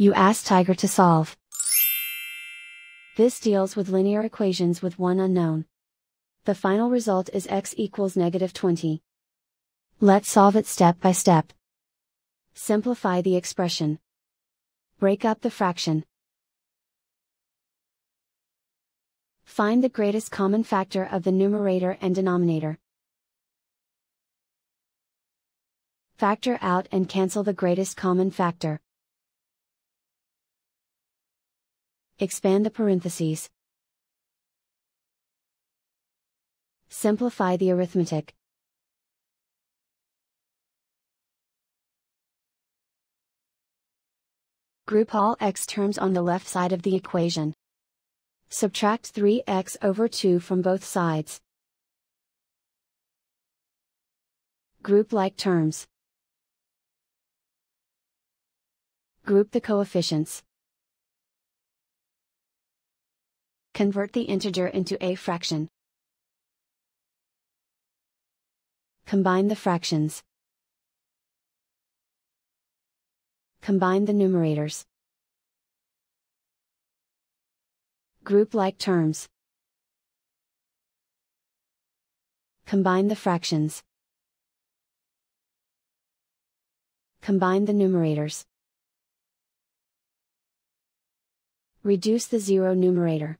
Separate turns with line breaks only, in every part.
You ask Tiger to solve. This deals with linear equations with one unknown. The final result is x equals negative 20. Let's solve it step by step. Simplify the expression. Break up the fraction. Find the greatest common factor of the numerator and denominator. Factor out and cancel the greatest common factor. Expand the parentheses. Simplify the arithmetic. Group all x terms on the left side of the equation. Subtract 3x over 2 from both sides. Group like terms. Group the coefficients. Convert the integer into a fraction. Combine the fractions. Combine the numerators. Group like terms. Combine the fractions. Combine the numerators. Reduce the zero numerator.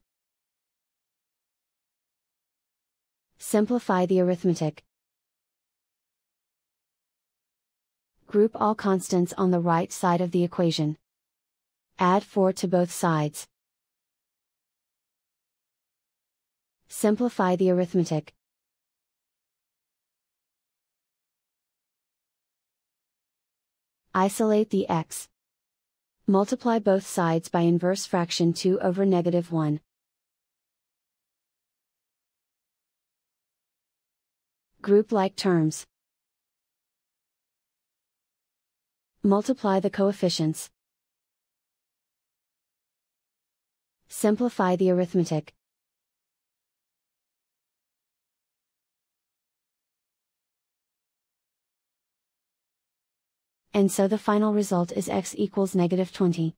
Simplify the arithmetic. Group all constants on the right side of the equation. Add 4 to both sides. Simplify the arithmetic. Isolate the x. Multiply both sides by inverse fraction 2 over negative 1. Group like terms. Multiply the coefficients. Simplify the arithmetic. And so the final result is x equals negative 20.